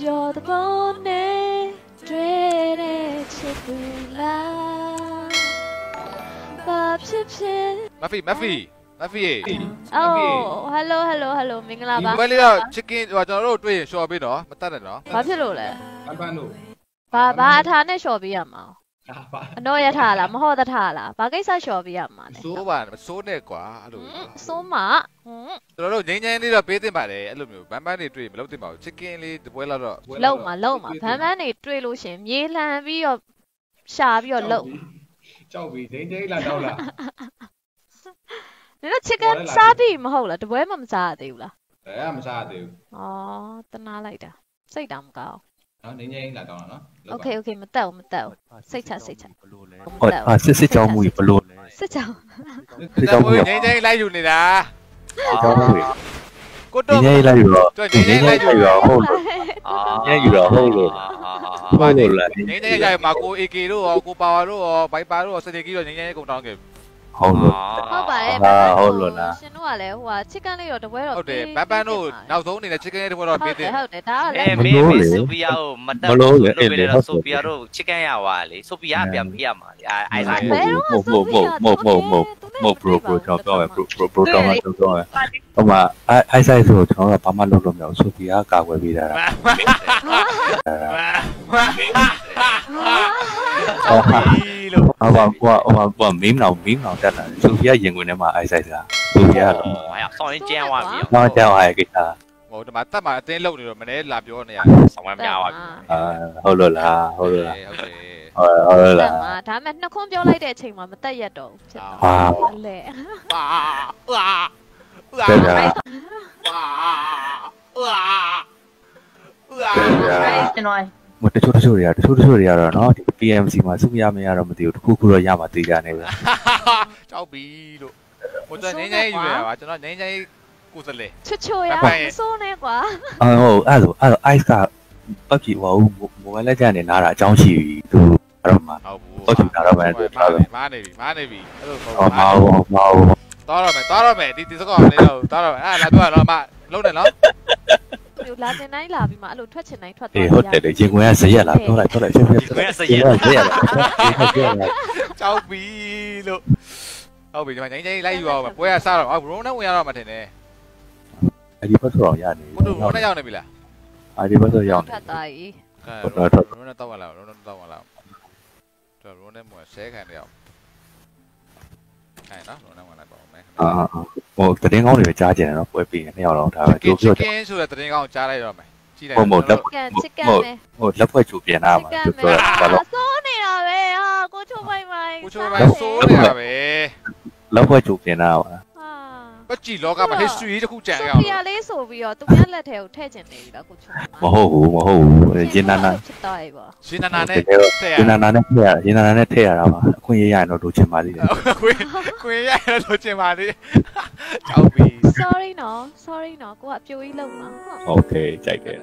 ပျော်သဘောနဲ့တွေ့တဲ့ချစ်သူလားဘာဖြစ်ဖြစ်မဖီမဖီမဖီအိုး hello hello hello မင်္ဂလာပါဒီဘက်လေးက chicken ဟိုကျွန်တော်တို့တွေ့ရင် short ပေးနော်မတတ်နဲ့နော်ဘာဖြစ်လို့လဲဘာပန်းလို့ဘာဘာအထာနဲ့ short ပေးရမှာလဲ ပါအတော့ရထားလားမဟုတ်တထားလားဘာကိစ္စလျှော်ပေးရမှာလဲစိုးပါမစိုးနဲ့ကွာအဲ့လိုဟမ်စိုးမဟမ်ကျွန်တော်တို့ငိမ့်ငိမ့်လေးတော့ပေးတင်ပါတယ်အဲ့လိုမျိုးဘန်းဘန်းတွေတွေ့ရင်မလုပ်တင်ပါဘူး chicken လေးတစ်ပွဲလောက်တော့လုံမှာလုံမှာဗန်းဗန်းနေတွေ့လို့ရှရင်မြေလှန်ပြီးတော့ရှာပြီးတော့လုံကြောက်ပြီဒိန်းဒိန်းလာတော့လာနင်တို့ chicken စားပြီမဟုတ်လားတပွဲမှမစားရသေးဘူးလားအဲမစားသေးဘူးဩတနာလိုက်တာစိတ်တောင်မကောင်း နော်ငင်းငင်းလာတောင်းတာနော် Okay okay မတက်ဘူးမတက်ဘူးစိတ်ချစိတ်ချဘလို့လဲဟုတ်ပါစစ်စစ်ကြောင်းမူကြီးဘလို့လဲစစ်ကြောင်းစစ်ကြောင်းမူကြီးငင်းငင်းလိုက်ယူနေတာစစ်ကြောင်းမူကြီးကိုတော့ငင်းငင်းလိုက်ယူတော့ငင်းငင်းလိုက်ယူတော့ဟုတ်လို့ငင်းယူတော့ဟုတ်လို့ဟုတ်လို့လားငင်းငင်းကြရမှာကို AK တို့ရောကိုပါဝါတို့ရောဘိုက်ပါတို့ရောစတေကီတို့ငင်းငင်းကုန်တောင်းခဲ့ပြီ ဟုတ်လို့ဟုတ်ပါတယ်ဟာဟုတ်လို့လားရှင်တို့ကလည်းဟိုဟာ chicken လေးတော့တပွဲတော့ဟုတ်တယ်ဘန်းဘန်းတို့နောက်ဆုံးအနေနဲ့ chicken လေးတစ်ပွဲတော့ဟုပေးတ်တတင်ယ်ဟုတ်တယ်ဒါကအဲလည်းမင်းမင်းဆိုဖီယာကိုမတက်မလို့လေဆိုအဲ့လေတော့ဟုတ်တယ်ဆိုဖီယာတို့ chicken ရသွားလေဆိုဖီယာပြန်ပေးရမှာလေအဲအဲဆိုင်ဘယ်တော့မှမဟုတ်မဟုတ်မဟုတ်မဟုတ်မဟုတ်မဟုတ် bro bro ကျွန်တော်ပြောမယ် bro bro bro တော့မှကျွန်တော်ပြောမယ်ဟိုမှာအဲ eyesight ဆိုကျွန်တော်ကဘာမှလုပ်လို့မရဘူးဆိုဖီယာကာကွယ်ပေးတာလား လို့ဟောပါဟိုဟိုဟိုမင်းအောင်မင်းအောင်တက်လာဆိုဖီယာရင်ခွင်ထဲမှာ eyesight လားဆိုဖီယာတော့ဟာရဆောင်းရင်ကျန်းသွားပြီတော့ကြောက်ရရဲ့ကိစ္စဟိုဒီမှာတက်မှာအတင်းလုံနေတော့မနေ့လာပြောနေရဆောင်းမများသွားပြီအာဟုတ်လို့လားဟုတ်လို့လားဟုတ်တယ်ဟုတ်ဟုတ်တလားက်မှာဒါပေမဲ့နှစ်ခွန်းပြောလိုက်တဲ့အချိန်မှာမတက်ရက်တော့ဘူးဖြစ်ဟာတော့လေပါဝါဝါတဲ့ဗျာဝါဝါဝါ တဲ့ဗျာကျွန်တော်မတချို့တချို့တွေကတချို့တချို့တွေကတော့နော်ဒီ PMC မှာစုမရမရတော့မသိဘူးတခုခုတော့ရမှာသိကြနေဗျာကြောက်ပြီလို့ဟိုကျွန်တော်ငိမ့်ငိမ့်ယူရပါကျွန်တော်ငိမ့်ငိမ့်ကိုစလေချွတ်ချွတ်ရမစိုးနဲ့ကွာအော်ဟုတ်အဲ့ဒါဆိုအဲ့ဒါ ice ကပတ်ပြီဟိုမိုဘိုင်းလက်ကျန်နေနားတာအကြောင်းရှိပြီသူအဲ့တော့မှဟုတ်ဘူးဟုတ်ချင်တာတော့ပဲသူထားတယ်မားနေပြီမားနေပြီအဲ့လိုဟောမဟုတ်မဟုတ်တော်တော့မယ်တော်တော့မယ်ဒီဒီစကောလေးတော့တော်တော့မယ်အဲ့လာပြောရတော့မလုံးတယ်နော်ဒီ လာတင်တိုင်းလာပြီးမှအဲ့လိုထွက်ချင်တိုင်းထွက်သွားအေးဟုတ်တယ်လေရင်ခွင်ကဇရက်လာပြောလိုက်ပြောလိုက်ဖြည်းဖြည်းခွင့်စဇရရက်ဇရက်လာဟုတ်ကဲ့ကြောက်ပြီလို့ဟုတ်ပြီဒီမှာငိမ့်ငိမ့်လိုက်ယူအောင်ပွဲကစားတော့အော်ဘရုံးနဲ့ဝင်ရတော့မှထင်တယ်အဲ့ဒီဘက်တော့ရနေကိုတို့ဘရုံးနဲ့ရောက်နေပြီလားအဲ့ဒီဘက်တော့ရောက်နေထွက်သွားပြီဘရုံးနဲ့တော့လာဘရုံးနဲ့တော့လာတော်ဘရုံးနဲ့မဆဲခံရအောင် အဲ့နော်ဘရုံးနဲ့ဝင်လိုက်ပါဦးမယ်အာဟိုတရင်ကောင်းတွေပဲကြားကြတယ်နော်ပွဲပြီးနှစ်ယောက်တော့ဒါပဲကင်ပြောချီပြောကင်ဆိုတဲ့သတင်းကောင်းကြားလိုက်တော့မယ်ကြည့်လိုက်ဟုတ်မဟုတ်လက် chicken chicken ပဲဟိုလက်ဖွဲ့ချူပြင်လာမှာ chicken သူပဲပြောဘာလို့စိုးနေတာပဲဟာကိုချိုပိုင်ပိုင်ကိုချိုးပိုင်းစိုးနေတာပဲလက်ဖွဲ့ချူပြင်လာပါဟာ ပက်ကြီးလောကမှာ history တခုကြံရအောင်ဆိုဖီယာလေးဆိုပြီးတော့သူများလက်ထဲကိုထည့်ကျင်နေပြီလားကိုချွန်မဟုတ်ဘူးမဟုတ်ဘူးရင်းနာနာဖြစ်သွားပြီပေါ့ရင်းနာနာနဲ့ထည့်ရရင်းနာနာနဲ့ထည့်ရရင်းနာနာနဲ့ထည့်ရတာပါအခွင့်ရရရင်တော့လိုချင်ပါသေးတယ်ခွင့်ခွင့်ရရတော့လိုချင်ပါသေးကြောက်ပြီ sorry နော် sorry နော်ကိုကအပြိုကြီးလုံးမှာဟုတ် okay ကြိုက်တယ်